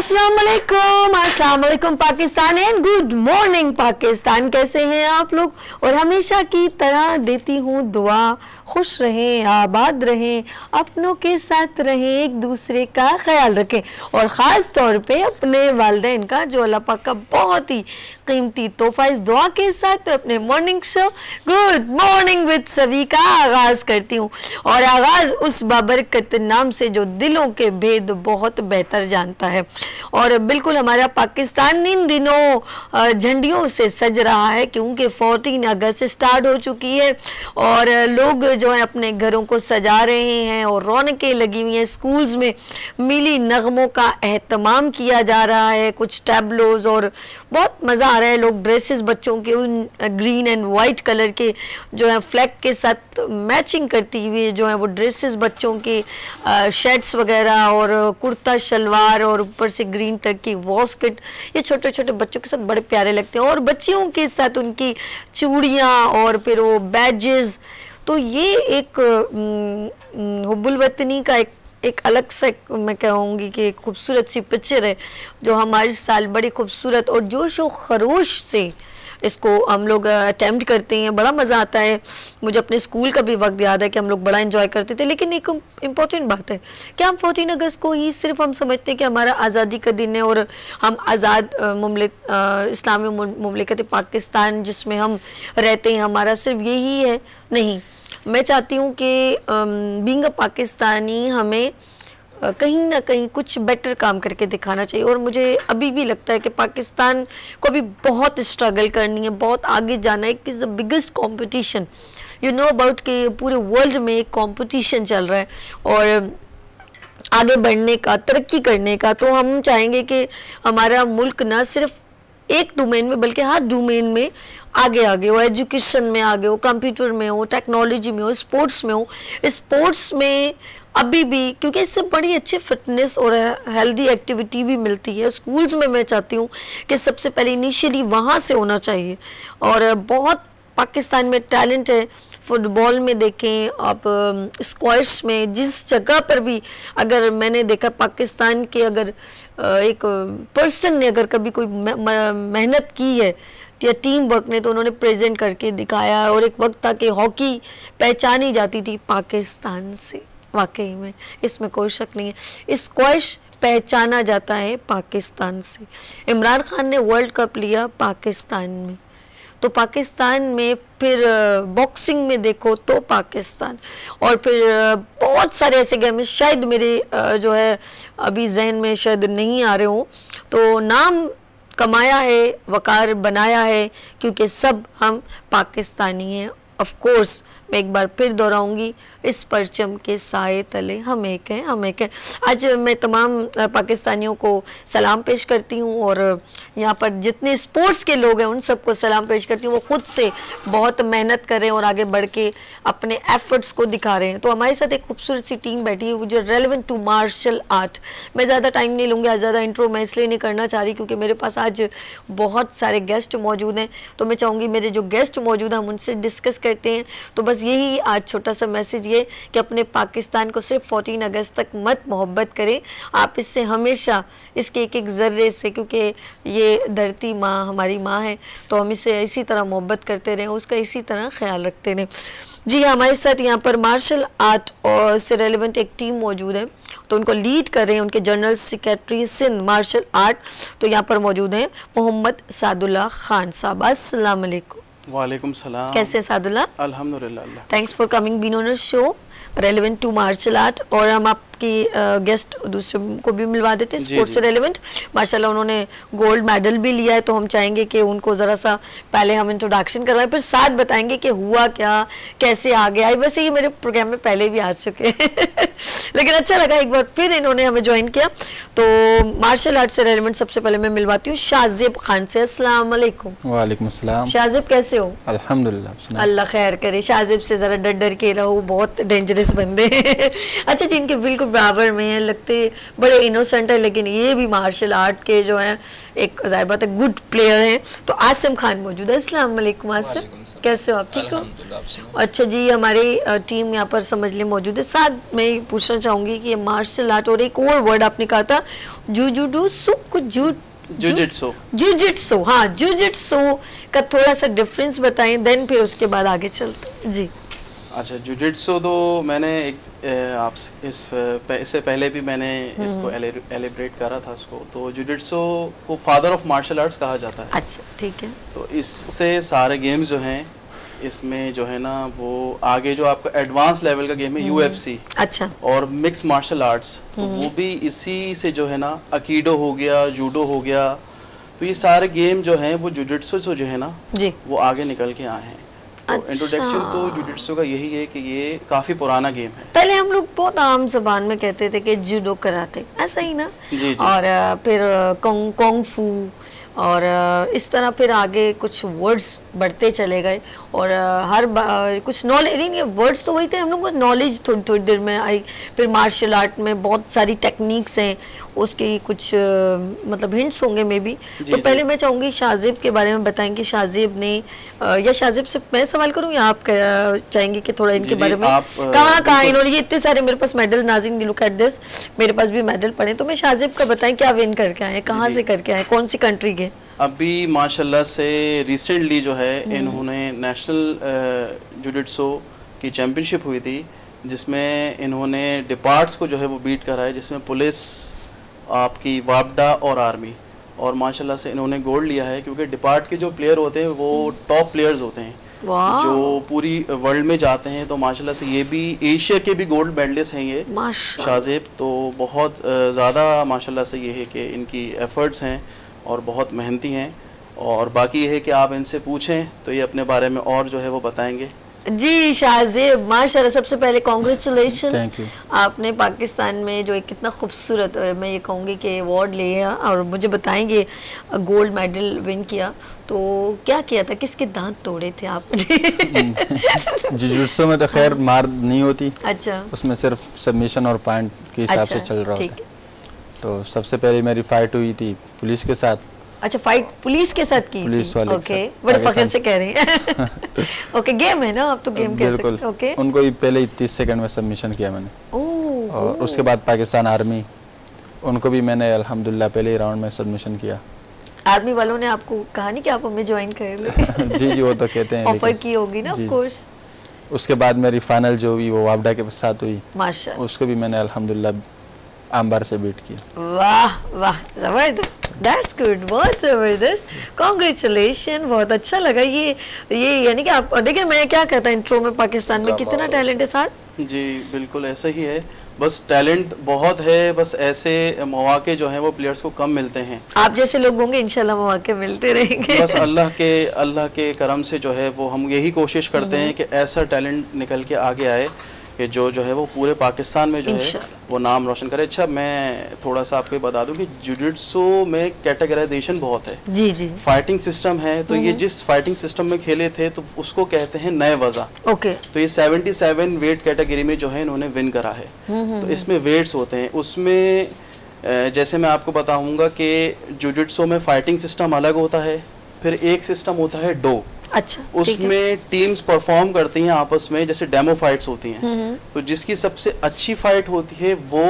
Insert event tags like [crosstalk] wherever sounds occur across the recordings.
अस्सलाम असलकुम Pakistan and good morning Pakistan कैसे हैं आप लोग? और हमेशा की तरह देती हूँ दुआ खुश रहें, आबाद रहें, अपनों के साथ रहें, एक दूसरे का ख्याल रखें। और ख़ास तौर पे अपने वालदेन का, जो अल्लाह पाक का बहुत ही कीमती तोहफा इस दुआ के साथ मैं अपने morning show good morning with सभी का आगाज़ करती हूँ। और आगाज़ उस बाबरकत नाम से जो दिलों के भेद बहुत बेहतर जानता है। और बिल्कुल हमारा पाकिस्तान इन दिनों झंडियों से सज रहा है क्योंकि 14 अगस्त स्टार्ट हो चुकी है। और लोग जो है अपने घरों को सजा रहे हैं और रौनकें लगी हुई हैं। स्कूल्स में मिली नगमों का अहतमाम किया जा रहा है। कुछ टैबलोज और बहुत मज़ा आ रहा है लोग ड्रेसेस बच्चों के, उन ग्रीन एंड वाइट कलर के जो है फ्लैग के साथ मैचिंग करती हुई जो है वो ड्रेसेस बच्चों के शर्ट्स वगैरह और कुर्ता, शलवार और ऊपर से ग्रीन कलर की वॉस्किट ये छोटे छोटे बच्चों के साथ बड़े प्यारे लगते हैं। और बच्चियों के साथ उनकी चूड़ियाँ और फिर वो बैजेस तो ये एक हब्बुल वतनी का एक एक अलग से मैं कहूँगी कि एक खूबसूरत सी पिक्चर है, जो हमारे साल बड़ी खूबसूरत और जोश व खरोश से इसको हम लोग अटैम्प्ट करते हैं। बड़ा मज़ा आता है। मुझे अपने स्कूल का भी वक्त याद है कि हम लोग बड़ा इन्जॉय करते थे, लेकिन एक इंपॉर्टेंट बात है कि हम फोर्टीन अगस्त को ही सिर्फ़ हम समझते हैं कि हमारा आज़ादी का दिन है और हम आज़ाद ममलिक इस्लामी ममलिकत पाकिस्तान जिसमें हम रहते हैं, हमारा सिर्फ़ यही है, नहीं। मैं चाहती हूँ कि बींग पाकिस्तानी हमें कहीं ना कहीं कुछ बेटर काम करके दिखाना चाहिए। और मुझे अभी भी लगता है कि पाकिस्तान को अभी बहुत स्ट्रगल करनी है, बहुत आगे जाना है, कि the biggest competition you know about कि पूरे वर्ल्ड में एक कंपटीशन चल रहा है। और, आगे बढ़ने का, तरक्की करने का तो हम चाहेंगे कि हमारा मुल्क ना सिर्फ़ एक डोमेन में, बल्कि हर हाँ डोमेन में आगे आगे हो एजुकेशन में आगे हो कंप्यूटर में हो टेक्नोलॉजी में हो स्पोर्ट्स में हो स्पोर्ट्स में अभी भी, क्योंकि इससे बड़ी अच्छी फिटनेस और हेल्दी एक्टिविटी भी मिलती है। स्कूल्स में मैं चाहती हूँ कि सबसे पहले इनिशियली वहाँ से होना चाहिए। और बहुत पाकिस्तान में टैलेंट है फुटबॉल में देखें, आप स्क्वाश में, जिस जगह पर भी अगर मैंने देखा पाकिस्तान के अगर, एक पर्सन ने अगर कभी कोई मेहनत की है या टीम वर्क ने तो उन्होंने प्रेजेंट करके दिखाया और एक वक्त था कि हॉकी पहचानी जाती थी पाकिस्तान से। वाकई में, इसमें कोई शक नहीं है। स्क्वाश पहचाना जाता है पाकिस्तान से। इमरान खान ने वर्ल्ड कप लिया पाकिस्तान में। तो पाकिस्तान में फिर बॉक्सिंग में देखो तो पाकिस्तान। और फिर बहुत सारे ऐसे गेम शायद मेरे जो है, अभी जहन में शायद नहीं आ रहे हों। तो नाम कमाया है, वकार बनाया है, क्योंकि सब हम पाकिस्तानी हैं। ऑफ़ कोर्स मैं एक बार फिर दोहराऊँगी इस परचम के साए तले, हम एक हैं हम एक हैं आज मैं तमाम पाकिस्तानियों को सलाम पेश करती हूँ और यहाँ पर जितने स्पोर्ट्स के लोग हैं, उन सबको सलाम पेश करती हूँ। वो खुद से बहुत मेहनत कर रहे हैं और आगे बढ़ के अपने एफर्ट्स को दिखा रहे हैं। तो हमारे साथ एक खूबसूरत सी टीम बैठी है जो रेलिवेंट टू मार्शल आर्ट मैं ज़्यादा टाइम नहीं लूँगी, आज ज़्यादा इंट्रो मैं इसलिए नहीं करना चाह रही क्योंकि मेरे पास आज बहुत सारे गेस्ट मौजूद हैं। तो मैं चाहूँगी मेरे जो गेस्ट मौजूद हैं, हम उनसे डिस्कस करते हैं। तो बस यही आज छोटा सा मैसेज ये कि अपने पाकिस्तान को सिर्फ़ 14 अगस्त तक मत मोहब्बत करें। आप इससे हमेशा इसके एक एक ज़र्रे से, क्योंकि ये धरती माँ, हमारी माँ है तो हम इसे इसी तरह मोहब्बत करते रहें, उसका इसी तरह ख्याल रखते रहें। जी हाँ हमारे साथ यहाँ पर मार्शल आर्ट और से रेलिवेंट एक टीम मौजूद है तो उनको लीड कर रहे हैं उनके general secretary Sindh martial art तो यहाँ पर मौजूद हैं मोहम्मद सादुल्ला खान साहब। अस्सलाम वालेकुम सलाम। कैसे सादुल्ला? अल्हम्दुलिल्लाह thanks for coming been on show relevant to martial art और हम आपकी गेस्ट दूसरे को भी मिलवा देते हैं स्पोर्ट्स से रेलिवेंट माशाल्लाह उन्होंने गोल्ड मेडल भी लिया है तो हम चाहेंगे कि उनको ज़रा सा पहले हम इंट्रोडक्शन करवाएँ फिर साथ बताएँगे कि हुआ क्या कैसे आ गया वैसे ये मेरे प्रोग्राम में पहले भी आ चुके हैं। [laughs] लेकिन अच्छा लगा एक बार फिर इन्होंने हमें ज्वाइन किया। तो मार्शल आर्ट से रेलिवेंट सबसे पहले मैं मिलवाती हूँ शाहजेब खान से। वालेकुम। शाहजेब कैसे हो? अल्हम्दुलिल्लाह अल्लाह खैर करे शाहजेब से ज़रा डर डर के रहो बहुत डेंजरस बंदे [laughs] अच्छा जी इनके बिल्कुल बराबर में है लगते बड़े इनोसेंट है लेकिन ये भी मार्शल आर्ट के जो हैं एक ज़ाहिर बात है गुड प्लेयर हैं। तो आसिम खान मौजूद है। अस्सलाम वालेकुम आसिम। कैसे हो आप? ठीक हो? अच्छा जी हमारी टीम यहाँ पर समझ ले मौजूद है। साथ में ये पूछना चाहूँगी कि ये मार्शल आर्ट और एक और वर्ड आपने कहा था जुजुडू सुक जू जुजिट्सो जुजिट्सो हाँ जुजिट्सो का थोड़ा सा डिफरेंस बताएँ देन फिर उसके बाद आगे चलते जी। अच्छा जुजिट्सो तो मैंने एक आप इस इससे पहले भी मैंने इसको एलिब्रेट करा था उसको। तो जुजिट्सो को फादर ऑफ़ मार्शल आर्ट्स कहा जाता है। अच्छा ठीक है। तो इससे सारे गेम्स जो हैं इसमें जो है ना वो आगे जो आपका एडवांस लेवल का गेम है यूएफसी अच्छा। और मिक्स मार्शल आर्ट्स तो वो भी इसी से जो है ना अकीडो हो गया जूडो हो गया। तो ये सारे गेम जो हैं वो जुजिट्सो से जो है ना जी। वो आगे निकल के आए हैं। अच्छा। इंट्रोडक्शन तो जुडिट्सो का यही है कि ये काफ़ी पुराना गेम है पहले हम लोग बहुत आम जबान में कहते थे कि जूडो कराटे ऐसा ही ना जी, जी। और फिर कोंग कोंग फू और इस तरह फिर आगे कुछ वर्ड्स बढ़ते चले गए और हर कुछ नॉलेज नहीं वर्ड्स तो वही थे हम लोग को नॉलेज थोड़ी थोड़ी देर में आई। फिर मार्शल आर्ट में बहुत सारी टेक्निक्स हैं उसकी कुछ मतलब हिंट्स होंगे मे बी जी, तो जी। पहले मैं चाहूँगी शाहजेब के बारे में बताएँ कि शाहजेब ने या शाहजेब से मैं सवाल करूँ या आप चाहेंगे कि थोड़ा इनके बारे में? कहाँ कहाँ। इन्होंने ये इतने सारे मेरे पास medal nothing look at this मेरे पास भी मेडल पड़े तो मैं शाहजेब का बताएँ क्या विन करके आए कहाँ से करके आए कौन सी कंट्री के अभी माशाल्लाह से रिसेंटली जो है इन्होंने नेशनल जुडिट्सो की चैंपियनशिप हुई थी जिसमें इन्होंने डिपार्ट्स को जो है वो बीट करा है जिसमें पुलिस आपकी वापडा और आर्मी और माशाल्लाह से इन्होंने गोल्ड लिया है क्योंकि डिपार्ट के जो प्लेयर होते हैं वो टॉप प्लेयर्स होते हैं। जो पूरी वर्ल्ड में जाते हैं तो माशाल्लाह से ये भी एशिया के भी गोल्ड मेडलिस्ट हैं ये शाहजेब तो बहुत ज़्यादा माशाल्लाह से ये है कि इनकी एफ़र्ट्स हैं। और बहुत मेहनती हैं। और बाकी ये है कि आप इनसे पूछें तो ये अपने बारे में और जो है वो बताएँगे। जी शाहजेब माशाल्लाह सबसे पहले कॉन्ग्रेचुलेशन. आपने पाकिस्तान में जो एक कितना खूबसूरत मैं ये कहूँगी कि अवार्ड लिया और मुझे बताएँगे गोल्ड मेडल विन किया। तो क्या किया था? किसके दांत तोड़े थे आपने? जुजुत्सु में तो खैर मार नहीं होती। अच्छा। उसमें सिर्फ़ सबमिशन और पॉइंट के हिसाब अच्छा से चल रहा होता। है। तो सबसे पहले मेरी फाइट हुई थी पुलिस के साथ। अच्छा फाइट पुलिस के साथ की पुलिस वाले ओके बड़े फखर से कह रहे हैं। [laughs] ओके गेम है ना? आप तो गेम कह सकते ओके उनको ही पहले तीस सेकंड में सबमिशन किया मैंने। ओह और उसके बाद पाकिस्तान आर्मी उनको भी मैंने अल्हम्दुलिल्लाह पहले ही राउंड में सबमिशन किया। आर्मी वालों ने आपको कहा नहीं कि आप हमें ज्वाइन कर ले? [laughs] जी जी वो तो कहते हैं ऑफ़र की होगी ना ऑफ़ कोर्स उसके बाद मेरी फाइनल जो हुई वो वापडा के साथ हुई। माशा उसको भी मैंने अल्हम्दुलिल्लाह आमबार से बीट किया। वाह वाह ज़बरदस्त। दैट्स गुड बहुत ज़बरदस्त। कॉन्ग्रेचुलेशन बहुत अच्छा लगा ये ये यानी कि आप देखिए मैं क्या कहता इंट्रो में पाकिस्तान में कितना टैलेंट है। साथ जी बिल्कुल ऐसा ही है। बस टैलेंट बहुत है बस ऐसे मौके जो हैं वो प्लेयर्स को कम मिलते हैं। आप जैसे लोग होंगे इंशाल्लाह मौके मिलते रहेंगे। बस अल्लाह के अल्लाह के करम से जो है वो हम यही कोशिश करते हैं कि ऐसा टैलेंट निकल के आगे आए। कि जो जो है वो पूरे पाकिस्तान में जो है वो नाम रोशन करे। अच्छा मैं थोड़ा सा आपको बता दूँ कि जुडिट्सो में कैटेगराइजेशन बहुत है। जी जी। फाइटिंग सिस्टम है तो ये जिस फाइटिंग सिस्टम में खेले थे तो उसको कहते हैं नए वज़ा ओके। तो ये 77 वेट कैटेगरी में जो है इन्होंने विन करा है। तो इसमें वेट्स होते हैं। उसमें जैसे मैं आपको बताऊँगा कि जुजिट्सो में फाइटिंग सिस्टम अलग होता है फिर एक सिस्टम होता है डो। अच्छा उसमें टीम्स परफॉर्म करती हैं आपस में जैसे डेमो फाइट्स होती हैं। तो जिसकी सबसे अच्छी फाइट होती है वो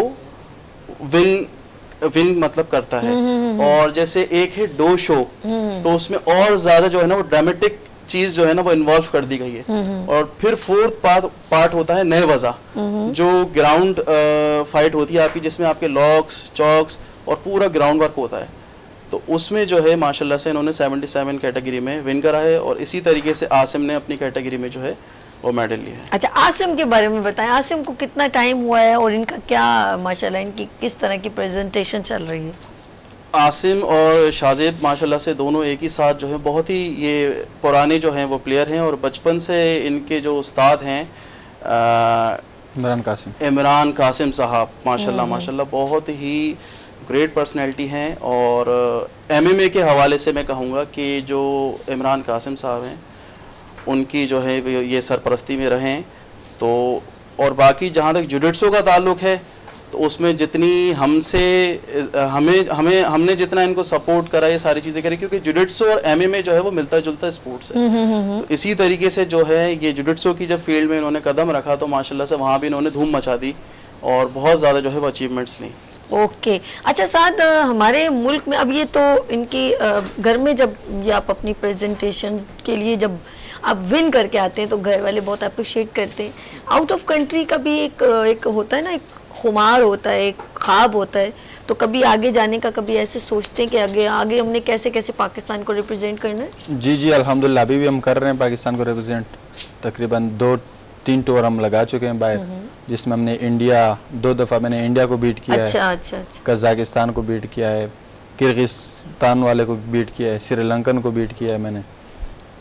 विन विन मतलब करता है। और जैसे एक है डो शो तो उसमें और ज़्यादा जो है ना वो ड्रामेटिक चीज़ जो है ना वो इन्वॉल्व कर दी गई है। और फिर फोर्थ पार्ट पार्ट होता है नए वजह जो ग्राउंड फाइट होती है आपकी जिसमें आपके लॉक्स चॉक्स और पूरा ग्राउंड वर्क होता है। तो उसमें जो है माशाल्लाह से इन्होंने 77 कैटेगरी में विन करा है और इसी तरीके से आसिम ने अपनी कैटेगरी में जो है वो मेडल लिया है। अच्छा आसिम के बारे में बताएँ। आसिम को कितना टाइम हुआ है और इनका क्या माशाल्लाह इनकी किस तरह की प्रेजेंटेशन चल रही है? आसिम और शाहजेब माशाल्लाह से दोनों एक ही साथ जो है बहुत ही ये पुराने जो हैं वो प्लेयर हैं और बचपन से इनके जो उस्ताद हैं इमरान कासिम। इमरान कासिम साहब माशाल्लाह माशाल्लाह बहुत ही ग्रेट पर्सनैलिटी हैं और एम एमएमए के हवाले से मैं कहूँगा कि जो इमरान कासिम साहब हैं उनकी जो है ये सरपरस्ती में रहें तो और बाकी जहाँ तक जुडिट्सो का ताल्लुक है तो उसमें जितनी हमसे हमें हमें हमने जितना इनको सपोर्ट करा ये सारी चीज़ें करी क्योंकि जुडिट्सो और एमएमए जो है वो मिलता जुलता स्पोर्ट्स है तो इसी तरीके से जो है ये जुडिट्सो की जब फ़ील्ड में इन्होंने कदम रखा तो माशाल्लाह से वहाँ भी इन्होंने धूम मचा दी और बहुत ज़्यादा जो है वो अचीवमेंट्स ली। ओके। अच्छा साथ हमारे मुल्क में, अब ये तो इनकी घर में जब ये आप अपनी प्रेजेंटेशन के लिए जब आप विन करके आते हैं तो घर वाले बहुत अप्रिशिएट करते हैं। आउट ऑफ़ कंट्री का भी एक एक होता है ना, एक खुमार होता है, एक ख्वाब होता है। तो कभी आगे जाने का कभी ऐसे सोचते हैं कि आगे आगे हमने कैसे कैसे पाकिस्तान को रिप्रेजेंट करना है? जी जी, अल्हम्दुलिल्लाह, अभी भी हम कर रहे हैं पाकिस्तान को रिप्रेजेंट तकरीबन दो तीन टूर हम लगा चुके हैं बाहर जिसमें हमने इंडिया दो दफ़ा मैंने इंडिया को बीट किया है। अच्छा अच्छा अच्छा। कजाकिस्तान को बीट किया है किर्गिस्तान वाले को बीट किया है श्रीलंकन को बीट किया है मैंने।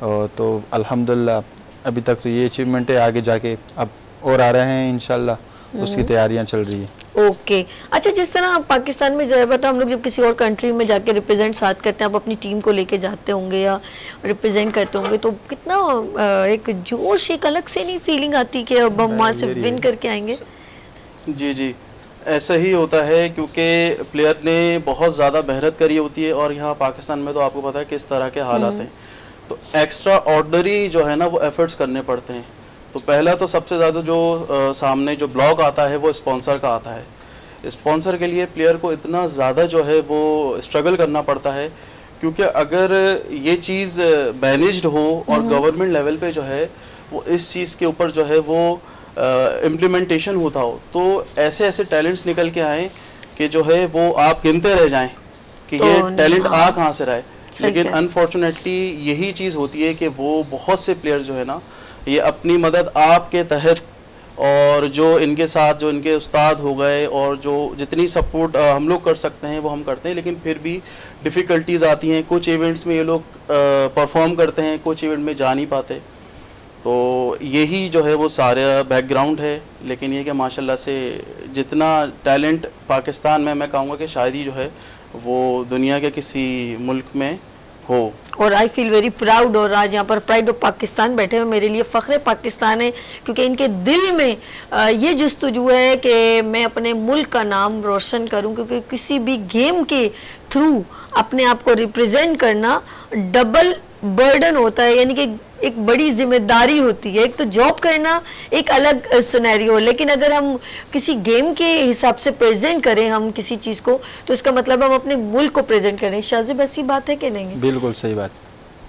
और तो अल्हम्दुलिल्लाह अभी तक तो ये अचीवमेंट है आगे जाके अब और आ रहे हैं इंशाल्लाह। उसकी तैयारियाँ चल रही है। ओके। अच्छा जिस तरह आप पाकिस्तान में जरा बता हम लोग जब किसी और कंट्री में जाके रिप्रेजेंट साथ करते हैं आप अपनी टीम को लेके जाते होंगे या रिप्रेजेंट करते होंगे तो कितना एक जोश एक अलग से नहीं फीलिंग आती कि अब हम वहाँ से विन करके आएँगे? जी जी। ऐसा ही होता है क्योंकि प्लेयर ने बहुत ज़्यादा मेहनत करी होती है और यहाँ पाकिस्तान में तो आपको पता है किस तरह के हालात हैं। तो एक्स्ट्रा ऑर्डनरी जो है ना वो एफर्ट्स करने पड़ते हैं। तो पहला तो सबसे ज़्यादा जो अ, सामने जो ब्लॉक आता है वो स्पॉन्सर का आता है। स्पॉन्सर के लिए प्लेयर को इतना ज़्यादा जो है वो स्ट्रगल करना पड़ता है क्योंकि अगर ये चीज़ मैनेज्ड हो और गवर्नमेंट लेवल पे जो है वो इस चीज़ के ऊपर जो है वो इम्प्लीमेंटेशन होता हो तो ऐसे ऐसे टैलेंट्स निकल के आए कि जो है वो आप गिनते रह जाएँ कि तो ये टैलेंट हाँ। आ कहाँ से रहा है। लेकिन अनफॉर्चुनेटली यही चीज़ होती है कि वो बहुत से प्लेयर जो है ना ये अपनी मदद आपके तहत और जो इनके साथ जो इनके उस्ताद हो गए और जो जितनी सपोर्ट हम लोग कर सकते हैं, वो हम करते हैं, लेकिन फिर भी डिफ़िकल्टीज आती हैं। कुछ इवेंट्स में ये लोग परफॉर्म करते हैं, कुछ इवेंट में जा नहीं पाते। तो यही जो है वो सारा बैकग्राउंड है। लेकिन ये कि माशाल्लाह से जितना टैलेंट पाकिस्तान में, मैं कहूँगा कि शायद ही जो है वो दुनिया के किसी मुल्क में हो। और आई फील वेरी प्राउड और आज यहाँ पर प्राइड ऑफ़ पाकिस्तान बैठे हुए मेरे लिए फ़ख्र पाकिस्तान है, क्योंकि इनके दिल में ये जस्तजू है कि मैं अपने मुल्क का नाम रोशन करूँ, क्योंकि किसी भी गेम के थ्रू अपने आप को रिप्रेजेंट करना डबल बर्डन होता है। यानी कि एक बड़ी ज़िम्मेदारी होती है। एक तो जॉब करना एक अलग सिनेरियो लेकिन अगर हम किसी गेम के हिसाब से प्रेजेंट करें हम किसी चीज़ को तो इसका मतलब हम अपने मुल्क को प्रेजेंट करें। शाजिब ऐसी बात है कि नहीं बिल्कुल सही बात।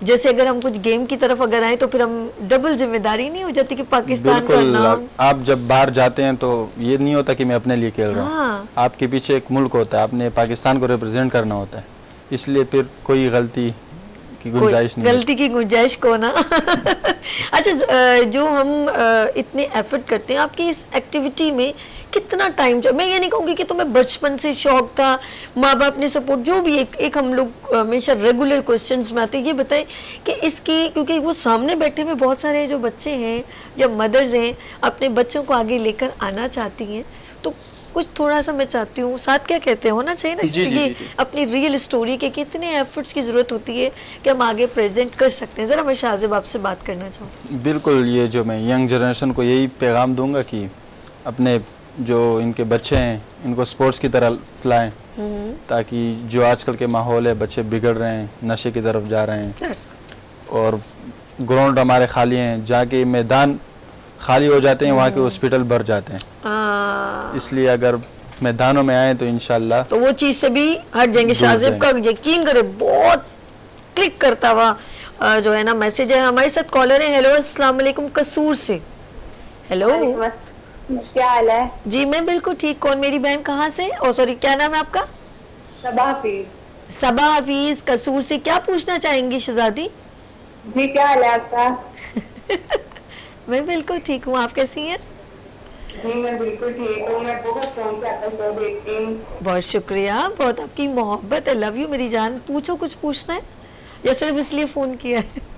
जैसे अगर हम कुछ गेम की तरफ़ अगर आए तो फिर हम डबल ज़िम्मेदारी नहीं हो जाती कि पाकिस्तान का नाम? आप जब बाहर जाते हैं तो ये नहीं होता कि मैं अपने लिए खेल रहा हूँ। हाँ। आपके पीछे एक मुल्क होता है आपने पाकिस्तान को रिप्रेजेंट करना होता है। इसलिए फिर कोई गलती की गुंजाइश नहीं गलती की गुंजाइश को ना [laughs] अच्छा जो हम इतने एफर्ट करते हैं आपकी इस एक्टिविटी में कितना टाइम मैं ये नहीं कहूँगी कि तुम्हें बचपन से शौक था माँ बाप ने सपोर्ट जो भी एक एक हम लोग हमेशा रेगुलर क्वेश्चंस में आते हैं ये बताएँ कि इसकी क्योंकि वो सामने बैठे हुए बहुत सारे जो बच्चे हैं या मदर्स हैं अपने बच्चों को आगे लेकर आना चाहती हैं कुछ थोड़ा सा मैं चाहती हूँ साथ क्या कहते हैं? होना चाहिए ना जी, जी, जी, जी। अपनी रियल स्टोरी के कितने एफर्ट्स की ज़रूरत होती है कि हम आगे प्रेजेंट कर सकते हैं। ज़रा मैं शाहजेब आपसे बात करना चाहूँ। बिल्कुल ये जो मैं यंग जनरेशन को यही पैगाम दूँगा कि अपने जो इनके बच्चे हैं इनको स्पोर्ट्स की तरह लाएँ ताकि जो आजकल के माहौल है बच्चे बिगड़ रहे हैं नशे की तरफ़ जा रहे हैं। और ग्राउंड हमारे खाली हैं जाके मैदान खाली हो जाते हैं वहाँ के हॉस्पिटल भर जाते हैं। इसलिए अगर मैदानों में आए तो इनशाला तो वो चीज़ से भी हट जाएँगे। शाहजेब का यकीन करे बहुत क्लिक करता हुआ जो है ना मैसेज है। हमारे साथ कॉलर है। हेलो अस्सलाम वालेकुम कसूर से। हेलो क्या हाल है? जी मैं बिल्कुल ठीक। कौन मेरी बहन कहाँ से? ओ सॉरी क्या नाम है आपका? सबा हफीज कसूर से। क्या पूछना चाहेंगी शहजादी? जी क्या हाल है आपका? [laughs] मैं बिल्कुल ठीक हूँ आप कैसी हैं? मैं बिल्कुल ठीक हूँ मैं बहुत फ़ोन से देखती हूँ। बहुत शुक्रिया बहुत आपकी मोहब्बत है लव यू मेरी जान। पूछो कुछ पूछना है? या सिर्फ़ इसलिए फ़ोन किया है?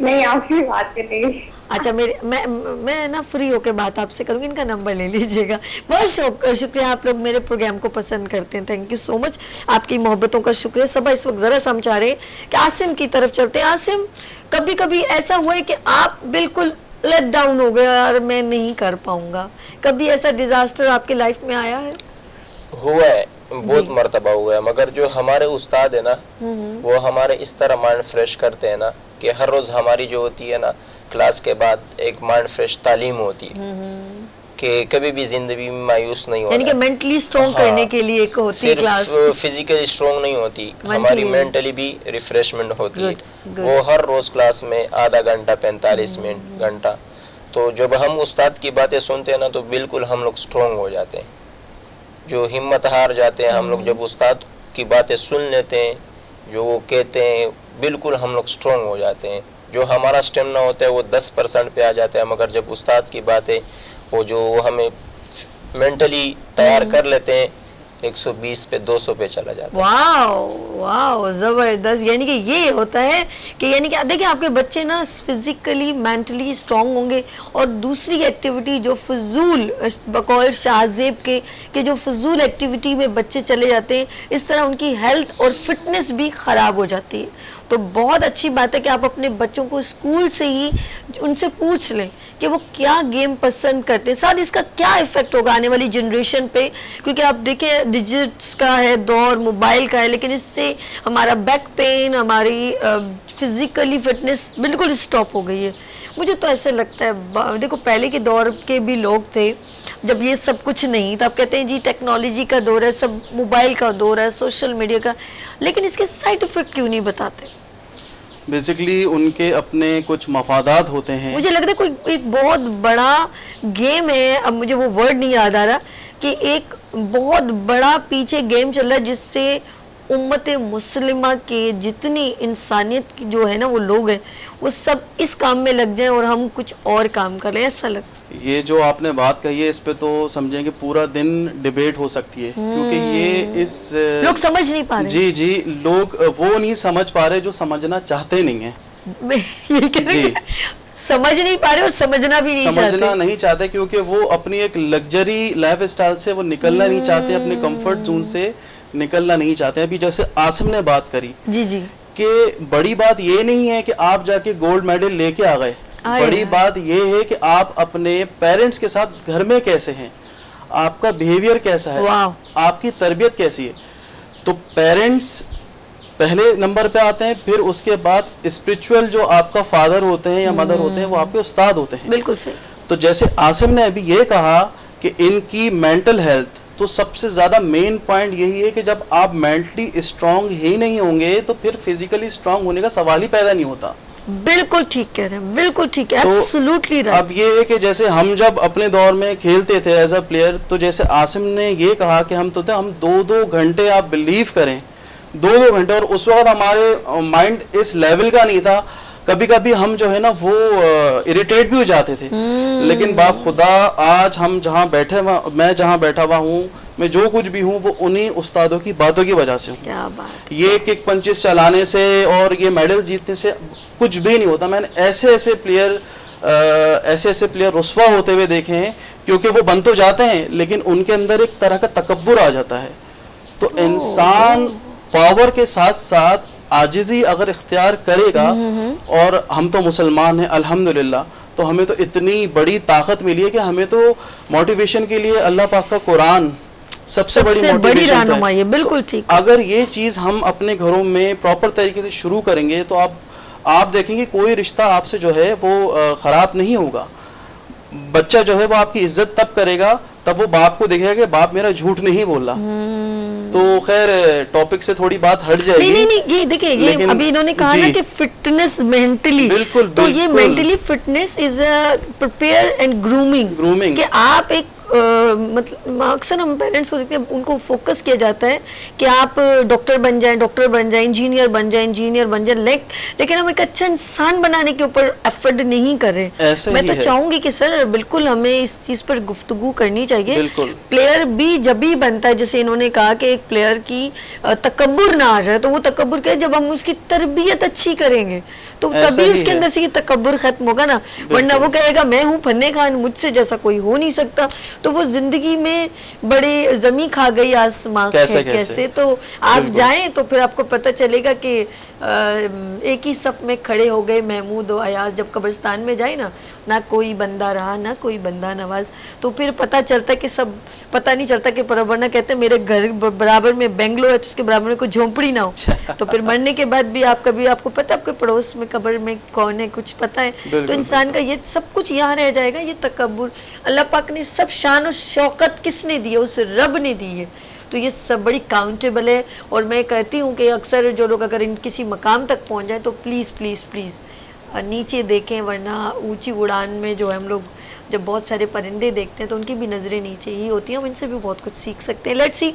नहीं आपकी बात करनी अच्छा मेरे मैं मैं ना फ्री होके बात आपसे करूँगी इनका नंबर ले लीजिएगा। बहुत शुक- शुक्रिया आप लोग मेरे प्रोग्राम को पसंद करते हैं। थैंक यू सो मच आपकी मोहब्बतों का शुक्रिया। सब इस वक्त ज़रा समझा रहे हैं कि आसिम की तरफ़ चलते हैं। आसिम कभी कभी ऐसा हुआ है कि आप बिल्कुल लेट डाउन हो गया यार मैं नहीं कर पाऊँगा। कभी ऐसा डिजास्टर आपके लाइफ में आया है? हुआ है बहुत मरतबा हुआ है मगर जो हमारे उस्ताद है ना वो हमारे इस तरह माइंड फ्रेश करते हैं ना कि हर रोज हमारी जो होती है ना क्लास के बाद एक माइंड फ्रेश तालीम होती है। कि कभी भी ज़िंदगी में मायूस नहीं यानी कि मेंटली स्ट्रॉन्ग हाँ, करने के लिए एक होती है क्लास सिर्फ़ फिजिकली स्ट्रॉन्ग नहीं होती हमारी मेंटली भी रिफ्रेशमेंट होती Good, है। Good. वो हर रोज क्लास में आधा घंटा पैंतालीस मिनट घंटा। तो जब हम उस्ताद की बातें सुनते हैं ना तो बिल्कुल हम लोग स्ट्रॉन्ग हो जाते हैं। जो हिम्मत हार जाते हैं हम लोग जब उस्ताद की बातें सुन लेते हैं जो वो कहते हैं बिल्कुल हम लोग स्ट्रॉन्ग हो जाते हैं। जो हमारा स्टेमिना होता है वो दस परसेंट पे आ जाता है मगर जब उस्ताद की बातें वो जो हमें मेंटली तैयार कर लेते हैं 120 पे 200 पे चला जाता है। वाओ वाओ ज़बरदस्त। यानी कि ये होता है कि यानी कि देखिए आपके बच्चे ना फिजिकली मेंटली स्ट्रांग होंगे और दूसरी एक्टिविटी जो फजूल बकौल शाहजेब के कि जो फजूल एक्टिविटी में बच्चे चले जाते हैं इस तरह उनकी हेल्थ और फिटनेस भी ख़राब हो जाती है। तो बहुत अच्छी बात है कि आप अपने बच्चों को स्कूल से ही उनसे पूछ लें कि वो क्या गेम पसंद करते हैं। साथ इसका क्या इफ़ेक्ट होगा आने वाली जनरेशन पे? क्योंकि आप देखें डिजिट्स का है, दौर मोबाइल का है, लेकिन इससे हमारा बैक पेन हमारी फिजिकली फिटनेस बिल्कुल स्टॉप हो गई है। मुझे तो ऐसे लगता है देखो पहले के दौर के भी लोग थे, जब ये सब कुछ नहीं तब कहते हैं जी टेक्नोलॉजी का दौर है, सब मोबाइल का दौर है सोशल मीडिया का, लेकिन इसके साइड इफ़ेक्ट क्यों नहीं बताते? बेसिकली उनके अपने कुछ मफादात होते हैं। मुझे लग रहा है कोई एक बहुत बड़ा गेम है। अब मुझे वो वर्ड नहीं याद आ रहा कि एक बहुत बड़ा पीछे गेम चल रहा है जिससे उम्मत मुस्लिमा के जितनी इंसानियत की जो है ना वो लोग हैं वो सब इस काम में लग जाएँ और हम कुछ और काम कर रहे ऐसा लगता ये जो आपने बात कही है इस पे तो समझेंगे पूरा दिन डिबेट हो सकती है क्योंकि ये इस लोग समझ नहीं पा रहे। जी जी लोग वो नहीं समझ पा रहे जो समझना चाहते नहीं है। [laughs] ये कह रही समझ नहीं पा रहे और समझना भी नहीं समझना चाहते। नहीं चाहते क्योंकि वो अपनी एक लग्जरी लाइफ स्टाइल से वो निकलना नहीं चाहते अपने कंफर्ट जोन से। निकलना नहीं चाहते। अभी जैसे आसिम ने बात करी जी जी। कि बड़ी बात ये नहीं है कि आप जाके गोल्ड मेडल लेके आ गए। बड़ी। बात ये है कि आप अपने पेरेंट्स के साथ घर में कैसे हैं? आपका बिहेवियर कैसा है? आपकी तरबियत कैसी है? तो पेरेंट्स पहले नंबर पे आते हैं फिर उसके बाद स्पिरिचुअल जो आपका फादर होते हैं या मदर होते हैं वो आपके उस्ताद होते हैं। बिल्कुल सही। तो जैसे आसिम ने अभी ये कहा कि इनकी मेंटल हेल्थ तो सबसे ज़्यादा मेन पॉइंट यही है कि जब आप मेंटली स्ट्रांग ही नहीं होंगे तो फिर फिजिकली स्ट्रांग होने का सवाल ही पैदा नहीं होता। बिल्कुल ठीक कह रहे हैं बिल्कुल ठीक है तो एब्सोल्युटली राइट अब ये है कि जैसे हम जब अपने दौर में खेलते थे एज अ प्लेयर तो जैसे आसिम ने ये कहा कि हम तो थे हम दो दो घंटे आप बिलीव करें। दो दो घंटे और उस वक्त हमारे माइंड इस लेवल का नहीं था। कभी कभी हम जो है ना वो इरिटेट भी हो जाते थे। लेकिन बा खुदा आज हम जहाँ बैठे मैं जहाँ बैठा हुआ हूँ मैं जो कुछ भी हूँ वो उन्हीं उस्तादों की बातों की वजह से हूँ। क्या बात। ये किक पंचेस चलाने से और ये मेडल जीतने से कुछ भी नहीं होता। मैंने ऐसे ऐसे प्लेयर ऐसे ऐसे प्लेयर रुस्वा होते हुए देखे हैं क्योंकि वो बन तो जाते हैं लेकिन उनके अंदर एक तरह का तकबर आ जाता है। तो इंसान पावर के साथ साथ आजिजी अगर इख्तियार करेगा और हम तो मुसलमान हैं अल्हम्दुलिल्लाह तो हमें तो इतनी बड़ी ताकत मिली है कि हमें तो मोटिवेशन के लिए अल्लाह पाक का कुरान सबसे बड़ी बड़ी रहनुमाई है। बिल्कुल तो ठीक। अगर ये चीज़ हम अपने घरों में प्रॉपर तरीके से शुरू करेंगे तो आप आप देखेंगे कोई रिश्ता आपसे जो है वो खराब नहीं होगा। बच्चा जो है वो आपकी इज़्ज़त तब करेगा तब वो बाप को देखेगा कि बाप मेरा झूठ नहीं बोल रहा। तो खैर टॉपिक से थोड़ी बात हट जाएगी नहीं नहीं ये देखिए ये अभी इन्होंने कहा ना। कि फिटनेस मेंटली बिल्कुल, तो ये mentally fitness is prepare and grooming grooming कि आप एक अ, मतलब अक्सर हम पेरेंट्स को देखते हैं उनको फोकस किया जाता है कि आप डॉक्टर बन जाएँ डॉक्टर बन जाएँ इंजीनियर बन जाएँ इंजीनियर बन जाएँ लेक, लेकिन हम एक अच्छा इंसान बनाने के ऊपर एफर्ट नहीं कर रहे मैं तो चाहूँगी कि सर बिल्कुल हमें इस चीज़ पर गुफ्तगू करनी चाहिए। प्लेयर भी जब भी बनता है जैसे इन्होंने कहा कि एक प्लेयर की तकबर ना आ जाए तो वो तकबर क्या जब हम उसकी तरबियत अच्छी करेंगे तो तभी उसके अंदर से ये तकबर खत्म होगा ना। वरना वो कहेगा मैं हूँ फन्ने खान मुझसे जैसा कोई हो नहीं सकता। तो वो ज़िंदगी में बड़े जमी खा गई आसमां। कैसे, कैसे? कैसे? तो आप जाए तो फिर आपको पता चलेगा कि एक ही सफ में खड़े हो गए महमूद और अयाज। जब कब्रिस्तान में जाए ना ना कोई बंदा रहा ना कोई बंदा नवाज़। तो फिर पता चलता कि सब पता नहीं चलता कि परवरना कहते हैं मेरे घर बराबर में बेंगलो है तो उसके बराबर में कोई झोंपड़ी ना हो। तो फिर मरने के बाद भी आप कभी आपको पता है आपके पड़ोस में कब्र में कौन है कुछ पता है? तो इंसान का ये सब कुछ यहाँ रह जाएगा ये तकबर अल्लाह पाक ने सब शान और शौकत किसने दी है? उस रब ने दी है। तो ये सब बड़ी काउंटेबल है। और मैं कहती हूँ कि अक्सर जो लोग अगर इन किसी मकाम तक पहुँच जाए तो प्लीज़ प्लीज़ प्लीज़ नीचे देखें वरना ऊँची उड़ान में जो है हम लोग जब बहुत सारे परिंदे देखते हैं तो उनकी भी नज़रें नीचे ही होती हैं। हम इनसे भी बहुत कुछ सीख सकते हैं। लेट्स सी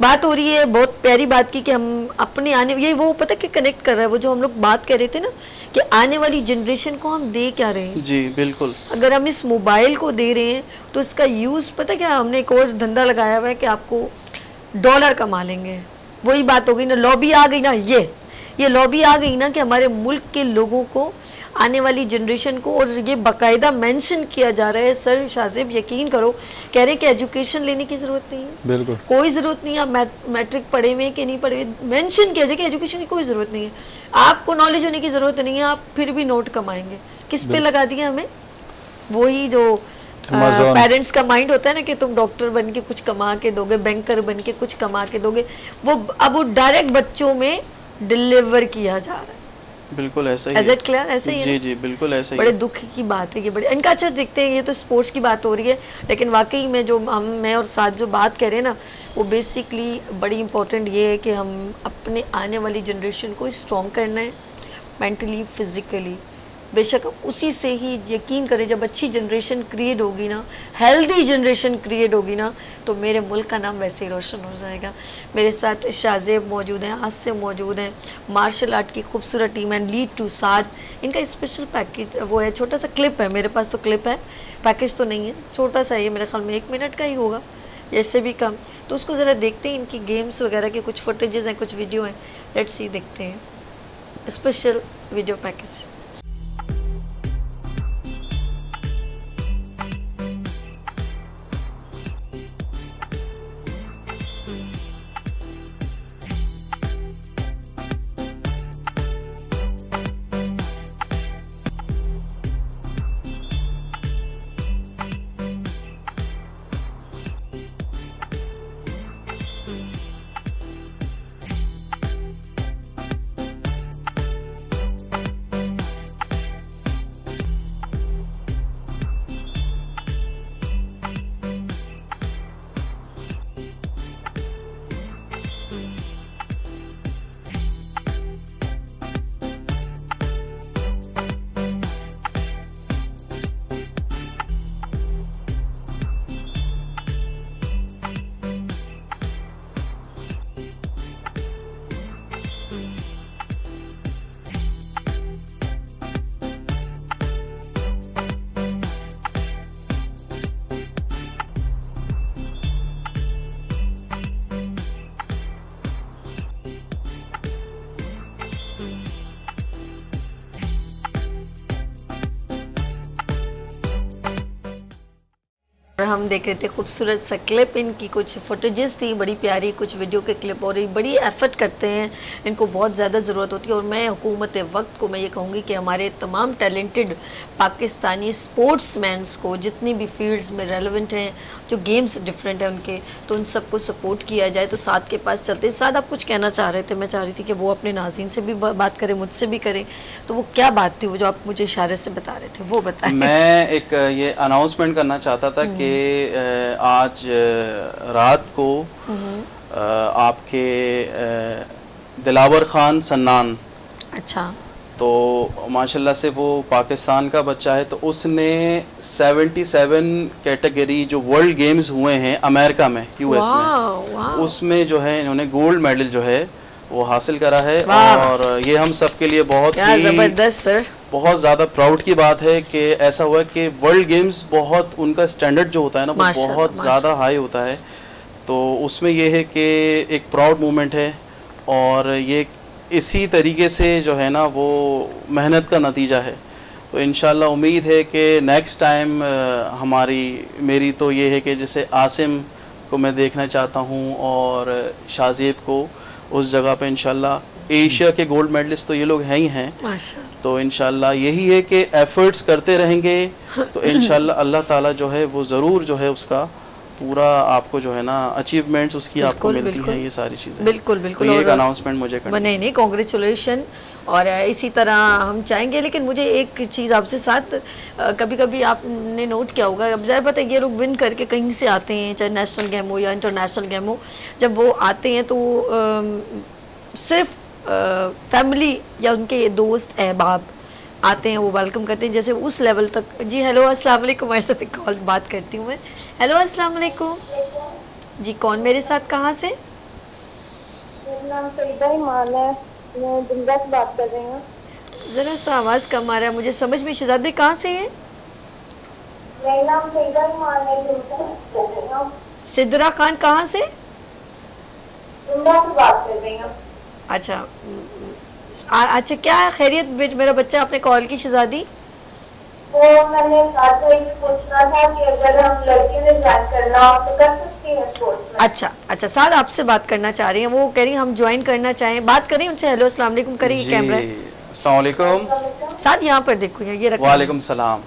बात हो रही है बहुत प्यारी बात की कि हम अपने आने ये वो पता कि कनेक्ट कर रहा है? वो जो हम लोग बात कर रहे थे ना कि आने वाली जनरेशन को हम दे क्या रहे हैं? जी बिल्कुल। अगर हम इस मोबाइल को दे रहे हैं तो इसका यूज़ पता क्या हमने एक और धंधा लगाया हुआ है कि आपको डॉलर कमा लेंगे। वही बात हो गई ना लॉबी आ गई ना ये ये लॉबी आ गई ना कि हमारे मुल्क के लोगों को आने वाली जनरेशन को और ये बाकायदा मेंशन किया जा रहा है। सर शाजिब यकीन करो कह रहे हैं कि एजुकेशन लेने की ज़रूरत नहीं है। बिल्कुल। कोई ज़रूरत नहीं है। आप मैट्रिक पढ़े हुए कि नहीं पढ़े हुए मेंशन किया जाए कि एजुकेशन की कोई ज़रूरत नहीं है। आपको नॉलेज होने की ज़रूरत नहीं है आप फिर भी नोट कमाएँगे। किस पे लगा दिया हमें? वही जो पेरेंट्स का माइंड होता है ना कि तुम डॉक्टर बन के कुछ कमा के दोगे बैंकर बन के कुछ कमा के दोगे वो अब वो डायरेक्ट बच्चों में डिलीवर किया जा रहा है। बिल्कुल ऐसा ही है। ऐसा ऐसे ही है जी जी बिल्कुल ऐसा ही बड़े दुख की बात है ये बड़े इनका अच्छा दिखते हैं ये तो स्पोर्ट्स की बात हो रही है लेकिन वाकई में जो हम मैं और साथ जो बात कर रहे हैं ना वो बेसिकली बड़ी इंपॉर्टेंट ये है कि हम अपने आने वाली जनरेशन को स्ट्रॉन्ग करना है मेंटली फिजिकली बेशक उसी से ही यकीन करें, जब अच्छी जनरेशन क्रिएट होगी ना हेल्दी जनरेशन क्रिएट होगी ना तो मेरे मुल्क का नाम वैसे ही रोशन हो जाएगा। मेरे साथ शाहजेब मौजूद हैं आसिम मौजूद हैं। मार्शल आर्ट की खूबसूरत team and lead to Saad इनका स्पेशल पैकेज वो है, छोटा सा क्लिप है, मेरे पास तो क्लिप है। पैकेज तो नहीं है, छोटा सा है ये मेरे ख्याल में एक मिनट का ही होगा। इससे भी कम। तो उसको ज़रा देखते हैं, इनकी गेम्स वगैरह के कुछ फुटेजेस हैं, कुछ वीडियो हैं। लेट्स सी देखते हैं। स्पेशल वीडियो पैकेज हम देख रहे थे खूबसूरत सा क्लिप इनकी कुछ फुटेजेस थी बड़ी प्यारी कुछ वीडियो के क्लिप और ये बड़ी एफर्ट करते हैं। इनको बहुत ज़्यादा ज़रूरत होती है और मैं हुकूमत वक्त को मैं ये कहूँगी कि हमारे तमाम टैलेंटेड पाकिस्तानी स्पोर्ट्समैन्स को जितनी भी फील्ड्स में रेलिवेंट हैं जो गेम्स डिफरेंट हैं उनके तो उन सबको सपोर्ट किया जाए। तो साथ के पास चलते साथ आप कुछ कहना चाह रहे थे मैं चाह रही थी कि वो अपने नाजीन से भी बात करें मुझसे भी करें। तो वो क्या बात थी वो जो आप मुझे इशारे से बता रहे थे वो बताएँ। मैं एक ये अनाउंसमेंट करना चाहता था कि अ, आज रात को आपके दिलावर खान सन्नान। अच्छा। तो माशाल्लाह से वो पाकिस्तान का बच्चा है तो उसने 77 कैटेगरी जो वर्ल्ड गेम्स हुए हैं अमेरिका में यूएस में उसमें जो है इन्होंने गोल्ड मेडल जो है वो हासिल करा है और ये हम सब के लिए बहुत ही ज़बरदस्त सर। बहुत ज़्यादा प्राउड की बात है कि ऐसा हुआ कि वर्ल्ड गेम्स बहुत उनका स्टैंडर्ड जो होता है ना वो बहुत ज़्यादा हाई होता है। तो उसमें ये है कि एक प्राउड मोमेंट है और ये इसी तरीके से जो है ना वो मेहनत का नतीजा है। तो इन उम्मीद है कि नेक्स्ट टाइम हमारी मेरी तो ये है कि जैसे आसिम को मैं देखना चाहता हूँ और शाहजेब को उस जगह पे इनशाला एशिया के गोल्ड मेडलिस्ट तो ये लोग हैं ही हैं। तो इनशाला यही है कि एफर्ट्स करते रहेंगे तो इनशाला अल्लाह ताला जो है वो ज़रूर जो है उसका पूरा आपको जो है ना अचीवमेंट्स उसकी आपको मिलती। हैं ये सारी चीज़ें। बिल्कुल, बिल्कुल, तो ये एक अनाउंसमेंट मुझे करनी नहीं नहीं कॉन्ग्रेचुलेशन और इसी तरह हम चाहेंगे लेकिन मुझे एक चीज़ आपसे साथ कभी कभी आपने नोट किया होगा अब ज़रा पता है ये लोग विन करके कहीं से आते हैं चाहे नेशनल गेम हो या इंटरनेशनल गेम हो जब वो आते हैं तो अम, सिर्फ़ फैमिली या उनके दोस्त अहबाब आते हैं वो वेलकम करते हैं। जैसे उस लेवल तक। जी हेलो अस्सलाम वालेकुम हमारे साथ कॉल बात करती हूँ मैं। हेलो अस्सलाम वालेकुम जी कौन मेरे साथ? कहाँ से? मेरा मैं दुमका से ज़रा आवाज़ कम आ रहा है मुझे। समझ में शहजादे कहाँ से है? मेरा नाम सईदा ईमान दुमका से कर रही सिद्रा खान कहाँ से? बात कर रही अच्छा अच्छा क्या है खैरियत मेरा बच्चा आपने कॉल की शहजादी? वो मैंने पूछना था कि अगर हम लड़की ने ज्वाइन करना हो तो कर सकती है अच्छा अच्छा साथ आपसे बात करना चाह रही हैं वो कह रही हैं हम ज्वाइन करना चाहें। बात करें उनसे हेलो अस्सलाम वालेकुम करिए कैमरा अस्सलाम साथ यहाँ पर देखो ये रखा वालेकुम सलाम।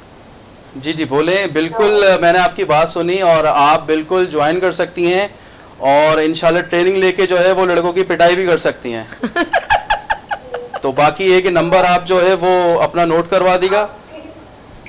जी जी बोले बिल्कुल मैंने आपकी बात सुनी और आप बिल्कुल ज्वाइन कर सकती हैं और इनशाला ट्रेनिंग लेके जो है वो लड़कों की पिटाई भी कर सकती हैं। [laughs] तो बाकी ये कि नंबर आप जो है वो अपना नोट करवा देगा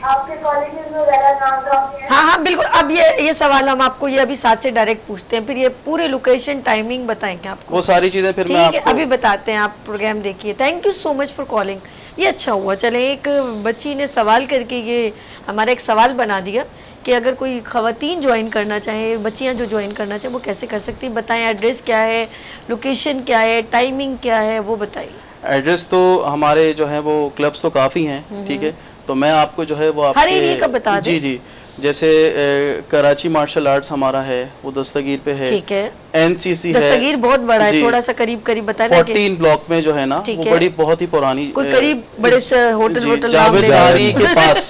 आपके कॉलेजेस वगैरह नाम गाँव के हैं? हाँ बिल्कुल। अब ये ये सवाल हम आपको ये अभी साथ से डायरेक्ट पूछते हैं। फिर ये पूरे लोकेशन टाइमिंग बताएँगे आपको? वो सारी चीज़ें फिर मैं ठीक है आपको अभी बताते हैं आप प्रोग्राम देखिए। Thank you so much for calling ये अच्छा हुआ। चले एक बच्ची ने सवाल करके ये हमारा एक सवाल बना दिया कि अगर कोई खवातीन ज्वाइन करना चाहे बच्चियाँ जो ज्वाइन करना चाहे वो कैसे कर सकती हैं? बताएँ एड्रेस क्या है लोकेशन क्या है टाइमिंग क्या है वो बताइए। एड्रेस तो हमारे जो है वो क्लब्स तो काफ़ी हैं ठीक है? तो मैं आपको जो है वो हर आपके एरिया का बता जी जी। जैसे ए, कराची मार्शल आर्ट्स हमारा है वो दस्तगीर पे है। ठीक है। एनसीसी है। दस्तगीर बहुत बड़ा है। थोड़ा सा करीब करीब बताए ना कि 14 ब्लॉक में जो है ना वो बड़ी बहुत ही पुरानी कोई करीब बड़े होटल जी, वोटल नाम जावेद ले रहे नारी हैं। के [laughs] पास।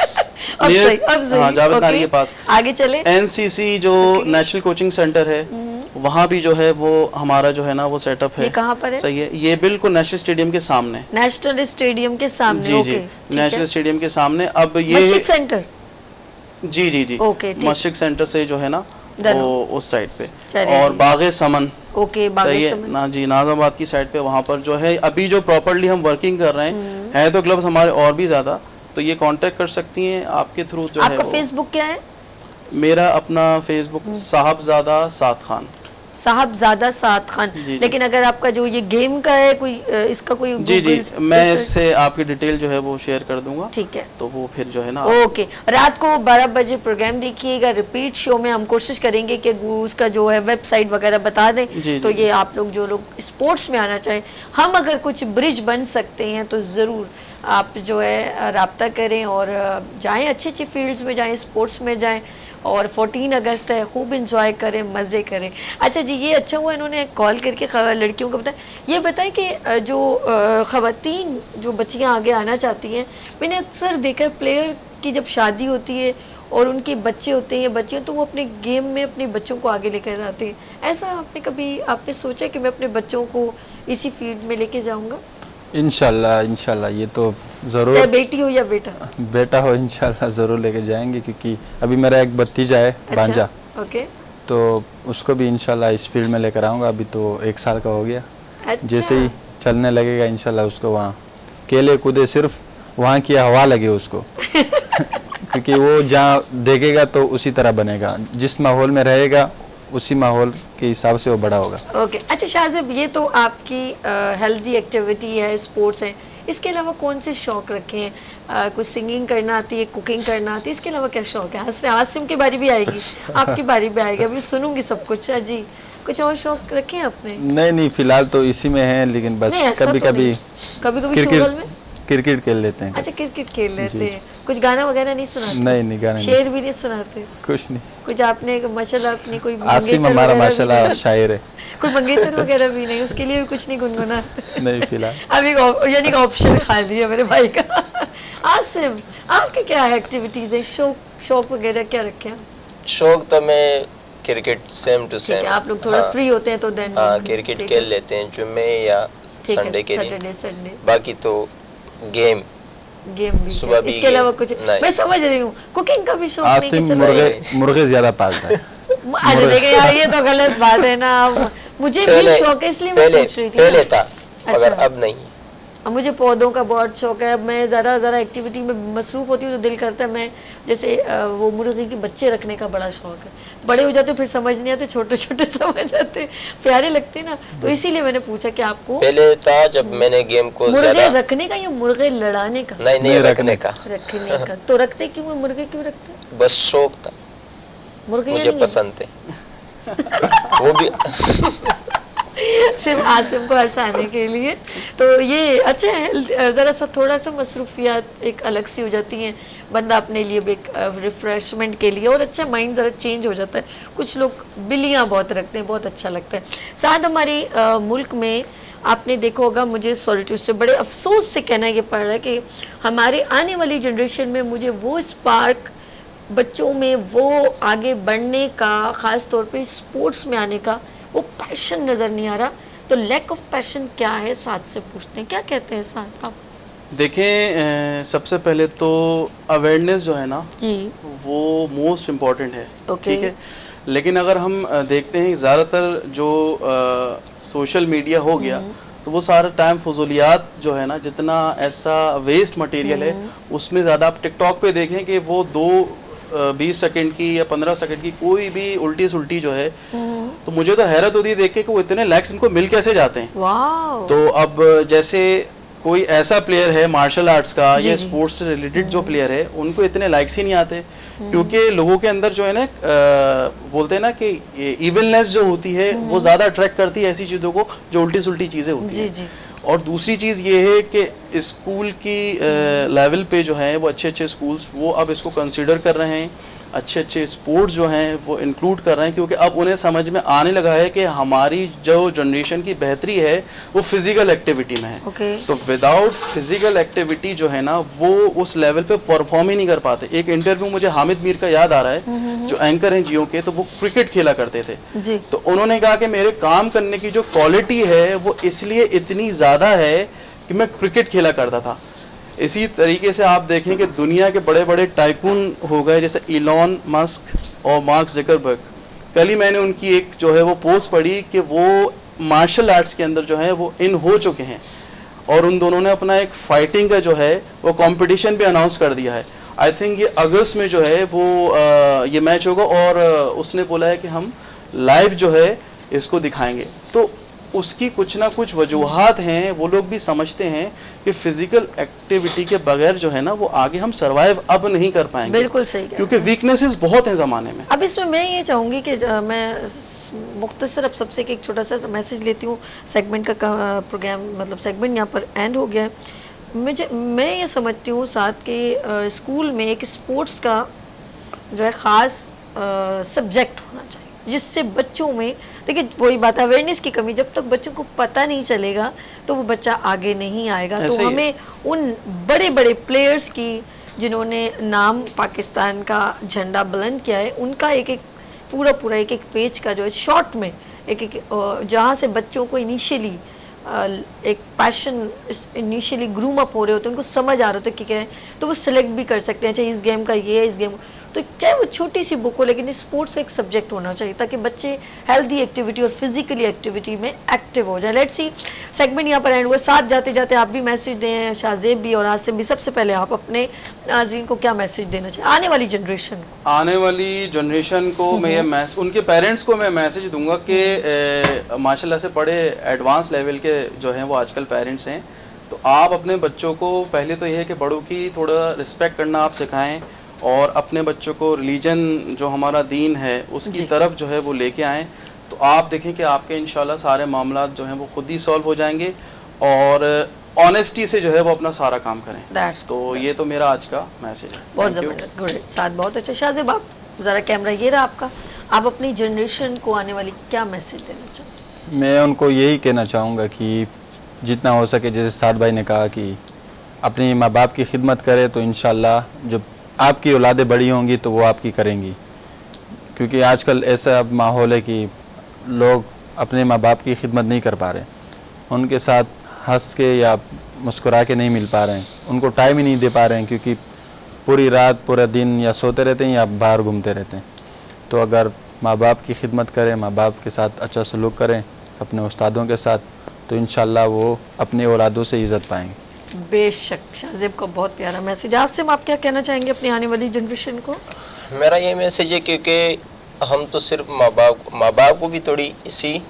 अब सही अब सही। हाँ जावेद के पास। आगे चले। एनसीसी जो नेशनल कोचिंग सेंटर है वहाँ भी जो है वो हमारा जो है ना वो सेटअप है। ये कहाँ पर है? सही है। ये बिल्कुल नेशनल स्टेडियम के सामने। नेशनल स्टेडियम के सामने जी जी। नेशनल स्टेडियम के सामने। अब ये सेंटर जी जी जी। ओके, मस्जिद सेंटर से जो है ना वो उस साइड पे। और। बागे समन। ओके सही बागे है ना जी नाजाबाद की साइड पे वहाँ पर जो है अभी जो प्रॉपरली हम वर्किंग कर रहे हम्म। हैं है तो क्लब्स हमारे और भी ज़्यादा तो ये कांटेक्ट कर सकती हैं आपके थ्रू जो है आपका वो- फेसबुक क्या है? मेरा अपना फेसबुक हम्म। साहबजादा साद खान। साहबजादा साद खान। जी, जी। लेकिन अगर आपका जो ये गेम का है कोई इसका कोई जी जी मैं इससे आपकी डिटेल जो है वो शेयर कर दूँगा। ठीक है। तो वो फिर जो है ना ओके रात को 12 बजे प्रोग्राम देखिएगा रिपीट शो में हम कोशिश करेंगे कि उसका जो है वेबसाइट वगैरह बता दें। जी, तो ये आप लोग जो लोग स्पोर्ट्स में आना चाहें हम अगर कुछ ब्रिज बन सकते हैं तो ज़रूर आप जो है रबता करें और जाएँ अच्छी अच्छी फील्ड्स में जाएँ स्पोर्ट्स में जाएँ। और 14 अगस्त है, खूब इंजॉय करें, मज़े करें। अच्छा जी, ये अच्छा हुआ इन्होंने कॉल करके लड़कियों को बताया। ये बताएँ कि जो ख़वातीन, जो बच्चियाँ आगे आना चाहती हैं मैंने अक्सर देखा प्लेयर की जब शादी होती है और उनके बच्चे होते हैं बच्चियाँ तो वो अपने गेम में अपने बच्चों को आगे लेकर जाते हैं। ऐसा आपने कभी, आपने सोचा कि मैं अपने बच्चों को इसी फ़ील्ड में लेके जाऊँगा? इंशाल्लाह इनशाला ये तो चाहे ज़रूर बेटी हो या बेटा। बेटा हो इनशाला ज़रूर लेके जाएँगे क्योंकि अभी मेरा एक भतीजा है भांजा। अच्छा ओके। तो उसको भी इनशाला इस फ़ील्ड में लेकर आऊँगा अभी तो एक साल का हो गया। अच्छा। जैसे ही चलने लगेगा इनशाला उसको वहाँ। केले कूदे सिर्फ़ वहाँ की हवा लगे उसको। [laughs] क्योंकि वो जहाँ देखेगा तो उसी तरह बनेगा। जिस माहौल में रहेगा उसी माहौल के हिसाब से वो बड़ा होगा। Okay okay. अच्छा शाहजेब ये तो आपकी हेल्दी एक्टिविटी है स्पोर्ट्स है। इसके अलावा कौन से शौक रखे हैं? कुछ सिंगिंग करना आती है कुकिंग करना आती है इसके अलावा क्या शौक है? हसरे आसिम की बारी भी आएगी। आपकी बारी भी आएगी। अभी सुनूँगी सब कुछ। हाँ जी कुछ और शौक रखे हैं आपने? नहीं नहीं फ़िलहाल तो इसी में है लेकिन बस कभी तो कभी कभी कभी शुगल में? क्रिकेट खेल लेते हैं। अच्छा क्रिकेट खेल लेते हैं। कुछ गाना वगैरह नहीं सुनाते? नहीं नहीं गाने नहीं। शेर भी नहीं सुनाते? कुछ नहीं। कुछ आपने माशाल्लाह अपनी कोई आसिम हमारा माशाल्लाह शायर है। [laughs] कोई मंगेतर वगैरह भी नहीं उसके लिए भी कुछ नहीं गुनगुना नहीं फ़िलहाल। [laughs] अभी यानी ऑप्शन खाली है मेरे भाई का। [laughs] आसिम आपके क्या एक्टिविटीज़ है? शौक शौक वगैरह क्या रखे हैं? शौक तो मैं क्रिकेट सेम टू सेम आप लोग थोड़ा फ्री होते हैं तो देन हाँ क्रिकेट खेल लेते हैं जुम्मे या संडे के दिन। संडे बाकी तो गेम गेम भी सुबह इसके अलावा कुछ मैं समझ रही हूँ। कुकिंग का भी शौक नहीं आसिम मुर्गे मुर्गे ज़्यादा पालता है। [laughs] देखे देखिए यार ये तो गलत बात है ना। अब मुझे भी शौक है इसलिए मैं पूछ रही थी पहले था मगर अच्छा। अब नहीं। अब मुझे पौधों का बहुत शौक है। मैं ज़रा ज़रा एक्टिविटी में मसरूफ़ होती हूँ तो दिल करता है। मैं जैसे वो मुर्गी के बच्चे रखने का बड़ा शौक है। बड़े हो जाते फिर समझ नहीं आते छोटे छोटे [laughs] समझ आते प्यारे लगते ना। तो इसीलिए मैंने पूछा कि आपको पहले था जब मैंने गेम को मुर्गे रखने का या मुर्गे लड़ाने का? नहीं नहीं रखने का। रखने का। तो रखते क्यों हैं? मुर्गे क्यों रखते बस शौक था। मुर्गे मुझे पसंद थे। वो भी [laughs] सिर्फ़ आसिम को हंसाने के लिए। तो ये अच्छा है, ज़रा सा थोड़ा सा मसरूफियात एक अलग सी हो जाती हैं। बंदा अपने लिए भी एक रिफ़्रेशमेंट के लिए। और अच्छा माइंड ज़रा चेंज हो जाता है। कुछ लोग बिल्लियाँ बहुत रखते हैं, बहुत अच्छा लगता है। साथ हमारे मुल्क में आपने देखा होगा, मुझे सॉलिट्यूड से बड़े अफसोस से कहना ये पड़ रहा है कि हमारे आने वाली जनरेशन में मुझे वो स्पार्क बच्चों में वो आगे बढ़ने का ख़ास तौर पे स्पोर्ट्स में आने का वो पैशन नज़र नहीं आ रहा। तो लैक ऑफ़ पैशन क्या है? साथ से पूछते हैं। क्या कहते हैं साथ आप? देखें सबसे पहले तो अवेयरनेस जो है ना जी। वो मोस्ट इंपॉर्टेंट है। Okay. ठीक है? लेकिन अगर हम देखते हैं ज़्यादातर जो सोशल मीडिया हो गया तो वो सारा टाइम फजूलियात जो है ना जितना ऐसा वेस्ट मटेरियल है उसमें ज़्यादा आप टिकटॉक पे देखें कि वो दो बीस सेकंड की या पंद्रह सेकंड की कोई भी उल्टी सुल्टी जो है तो मुझे तो हैरत होती है देख के कि वो इतने लाइक्स उनको मिल कैसे जाते हैं। तो अब जैसे कोई ऐसा प्लेयर है मार्शल आर्ट्स का या स्पोर्ट्स से रिलेटेड जो प्लेयर है उनको इतने लाइक्स ही नहीं आते। क्योंकि लोगों के अंदर जो है ना बोलते हैं ना कि इवननेस जो होती है वो ज़्यादा अट्रैक्ट करती है ऐसी चीज़ों को जो उल्टी सुल्टी चीज़ें होती जी हैं। जी। और दूसरी चीज़ ये है कि स्कूल की लेवल पे जो है वो अच्छे अच्छे स्कूल्स वो अब इसको कंसिडर कर रहे हैं। अच्छे अच्छे स्पोर्ट्स जो हैं वो इंक्लूड कर रहे हैं क्योंकि अब उन्हें समझ में आने लगा है कि हमारी जो जनरेशन की बेहतरी है वो फ़िज़िकल एक्टिविटी में है। ओके तो विदाउट फ़िज़िकल एक्टिविटी जो है ना वो उस लेवल पे परफॉर्म ही नहीं कर पाते। एक इंटरव्यू मुझे हामिद मीर का याद आ रहा है जो एंकर हैं जियो के तो वो क्रिकेट खेला करते थे। जी। तो उन्होंने कहा कि मेरे काम करने की जो क्वालिटी है वो इसलिए इतनी ज़्यादा है कि मैं क्रिकेट खेला करता था। इसी तरीके से आप देखें कि दुनिया के बड़े बड़े टाइकून हो गए जैसे इलॉन मस्क और मार्क जकरबर्ग कल ही मैंने उनकी एक जो है वो पोस्ट पढ़ी कि वो मार्शल आर्ट्स के अंदर जो है वो इन हो चुके हैं। और उन दोनों ने अपना एक फाइटिंग का जो है वो कंपटीशन भी अनाउंस कर दिया है। आई थिंक ये अगस्त में जो है वो अ, ये मैच होगा और उसने बोला है कि हम लाइव जो है इसको दिखाएँगे। तो उसकी कुछ ना कुछ वजूहत हैं वो लोग भी समझते हैं कि फ़िज़िकल एक्टिविटी के बगैर जो है ना वो आगे हम सरवाइव अब नहीं कर पाएँगे। बिल्कुल सही क्योंकि वीकनेसेस बहुत हैं ज़माने में। अब इसमें मैं ये चाहूँगी कि मैं मुख्तसर अब सबसे एक छोटा सा मैसेज लेती हूँ। सेगमेंट का का- प्रोग्राम मतलब सेगमेंट यहाँ पर एंड हो गया है। मुझे मैं ये समझती हूँ साथ के स्कूल में एक स्पोर्ट्स का जो है ख़ास सब्जेक्ट होना चाहिए जिससे बच्चों में देखिए वही बात अवेयरनेस की कमी जब तक बच्चों को पता नहीं चलेगा तो वो बच्चा आगे नहीं आएगा तो। हमें उन बड़े बड़े प्लेयर्स की जिन्होंने नाम पाकिस्तान का झंडा बुलंद किया है उनका एक एक पूरा पूरा एक एक पेज का जो है शॉर्ट में एक एक जहाँ से बच्चों को इनिशियली एक पैशन इनिशियली ग्रूम अप हो रहे होते हैं उनको समझ आ रहा होता है कि क्या है तो वो सिलेक्ट भी कर सकते हैं चाहे इस गेम का ये है इस गेम तो चाहे वो छोटी सी बुक हो लेकिन स्पोर्ट्स का एक सब्जेक्ट होना चाहिए ताकि बच्चे हेल्दी एक्टिविटी और फिजिकली एक्टिविटी में एक्टिव हो जाए। लेट्स सी सेगमेंट यहाँ पर एंड हुआ। साथ जाते जाते आप भी मैसेज दें शाहजेब भी और आसिम भी। सबसे पहले आप अपने नाजीन को क्या मैसेज देना चाहिए? आने वाली जनरेशन को। आने वाली जनरेशन को मैं ये उनके पेरेंट्स को मैं मैसेज दूँगा कि माशाल्लाह से बड़े एडवांस लेवल के जो हैं वो आजकल पेरेंट्स हैं। तो आप अपने बच्चों को पहले तो ये है कि बड़ों की थोड़ा रिस्पेक्ट करना आप सिखाएँ। और अपने बच्चों को रिलीजन जो हमारा दीन है उसकी तरफ़ जो है वो लेके आएँ। तो आप देखें कि आपके इंशाल्लाह सारे मामला जो हैं वो खुद ही सॉल्व हो जाएँगे और ऑनेस्टी से जो है वो अपना सारा काम करें। That's तो ये तो मेरा आज का मैसेज है। बहुत ज़बरदस्त गुड साथ बहुत अच्छा। शाहजेब आप ज़रा कैमरा ये रहा आपका। आप अपनी जनरेशन को आने वाली क्या मैसेज देना चाहते मैं उनको यही कहना चाहूँगा कि जितना हो सके जैसे साद भाई ने कहा कि अपने माँ बाप की खिदमत करें तो इन जब आपकी औलादें बड़ी होंगी तो वो आपकी करेंगी। क्योंकि आजकल ऐसा अब माहौल है कि लोग अपने माँ बाप की खिदमत नहीं कर पा रहे उनके साथ हंस के या मुस्कुरा के नहीं मिल पा रहे हैं। उनको टाइम ही नहीं दे पा रहे हैं क्योंकि पूरी रात, पूरा दिन या सोते रहते हैं या बाहर घूमते रहते हैं। तो अगर माँ बाप की खिदमत करें माँ बाप के साथ अच्छा सलूक करें, अपने उस्तादों के साथ तो इन वो अपने औलादों से इज़्ज़त पाएँगे। बेशक, शाहजेब का बहुत प्यारा मैसेज आज से हम आप क्या कहना चाहेंगे अपनी आने वाली जनरेशन को? मेरा ये मैसेज है क्योंकि हम तो सिर्फ़ माँ बाप माँ बाप को भी थोड़ी इसी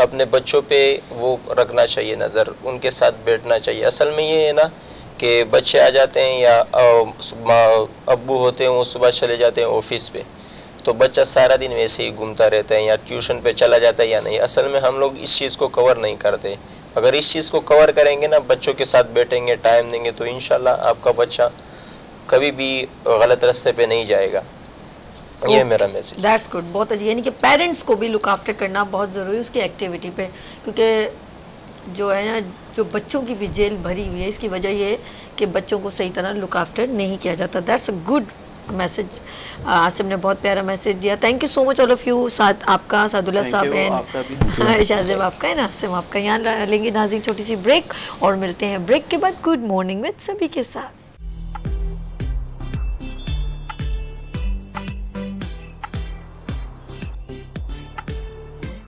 अपने बच्चों पे वो रखना चाहिए नज़र, उनके साथ बैठना चाहिए। असल में ये है ना कि बच्चे आ जाते हैं या अब्बू होते हैं, वो सुबह चले जाते हैं ऑफ़िस पे। तो बच्चा सारा दिन वैसे ही घूमता रहता है या ट्यूशन पे चला जाता है या नहीं। असल में हम लोग इस चीज़ को कवर नहीं करते। अगर इस चीज़ को कवर करेंगे ना बच्चों के साथ बैठेंगे टाइम देंगे तो इन आपका बच्चा कभी भी गलत रास्ते पे नहीं जाएगा। ये मेरा मैसेज दैट्स गुड बहुत अच्छी। यानी कि पेरेंट्स को भी लुक आफ्टर करना बहुत ज़रूरी है उसकी एक्टिविटी पे। क्योंकि जो है ना जो बच्चों की भी जेल भरी हुई है इसकी वजह ये है कि बच्चों को सही तरह लुक आफ्टर नहीं किया जाता। That's a good message Asim ने बहुत प्यारा मैसेज दिया। Thank you so much all of you साथ आपका सादुल्ला साहब एंड [laughs] शाहजेब आपका है ना आसिम आपका। यहाँ लेंगे नाजिक छोटी सी ब्रेक और मिलते हैं ब्रेक के बाद गुड मॉर्निंग विद सभी के साथ।